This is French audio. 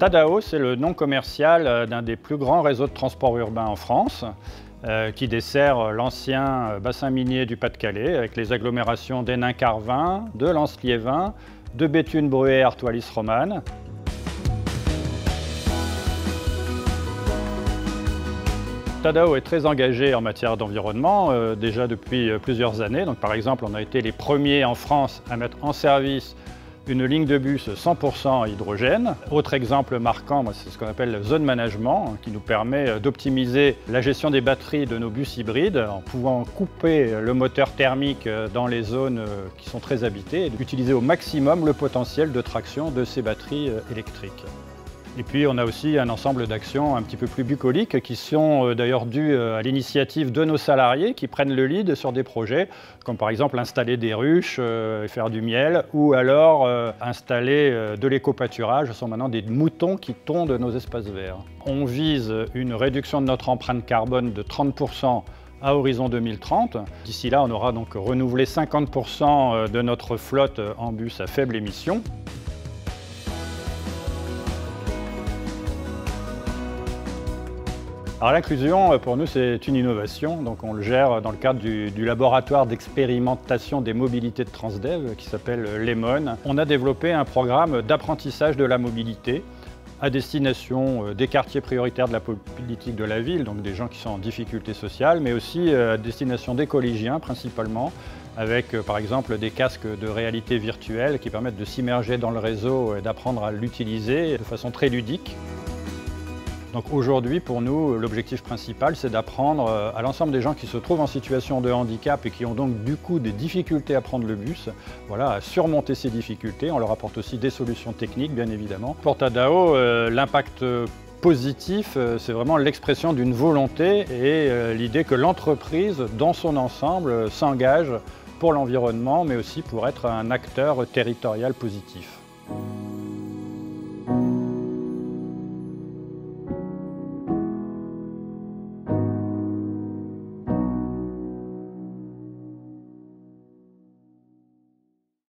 Tadao, c'est le nom commercial euh, d'un des plus grands réseaux de transport urbain en France, euh, qui dessert l'ancien bassin minier du Pas-de-Calais, avec les agglomérations d'Hénin-Carvin, de Lens-Liévin, de Béthune-Bruay, Artois-Romane. Tadao est très engagé en matière d'environnement, euh, déjà depuis plusieurs années. Par exemple, on a été les premiers en France à mettre en service une ligne de bus 100% hydrogène. Autre exemple marquant, c'est ce qu'on appelle le zone management, qui nous permet euh, d'optimiser la gestion des batteries de nos bus hybrides en pouvant couper le moteur thermique euh, dans les zones euh, qui sont très habitées et d'utiliser au maximum le potentiel de traction de ces batteries électriques. Et puis on a aussi un ensemble d'actions un petit peu plus bucoliques qui sont euh, d'ailleurs dues euh, à l'initiative de nos salariés qui prennent le lead sur des projets comme par exemple installer des ruches euh, et faire du miel ou alors installer de l'éco-pâturage. Ce sont maintenant des moutons qui tondent nos espaces verts. On vise une réduction de notre empreinte carbone de 30% à horizon 2030. D'ici là, on aura donc renouvelé 50% de notre flotte en bus à faible émission. Alors l'inclusion, euh, pour nous, c'est une innovation. Donc on le gère dans le cadre du, laboratoire d'expérimentation des mobilités de Transdev qui s'appelle Lemon. On a développé un programme d'apprentissage de la mobilité à destination euh, des quartiers prioritaires de la politique de la ville, donc des gens qui sont en difficulté sociale, mais aussi euh, à destination des collégiens principalement, avec par exemple des casques de réalité virtuelle qui permettent de s'immerger dans le réseau et d'apprendre à l'utiliser de façon très ludique. Donc aujourd'hui, pour nous, l'objectif principal, c'est d'apprendre euh, à l'ensemble des gens qui se trouvent en situation de handicap et qui ont donc du coup des difficultés à prendre le bus, voilà, à surmonter ces difficultés. On leur apporte aussi des solutions techniques, bien évidemment. Pour Tadao, euh, l'impact positif, euh, c'est vraiment l'expression d'une volonté et l'idée que l'entreprise, dans son ensemble, s'engage pour l'environnement, mais aussi pour être un acteur territorial positif.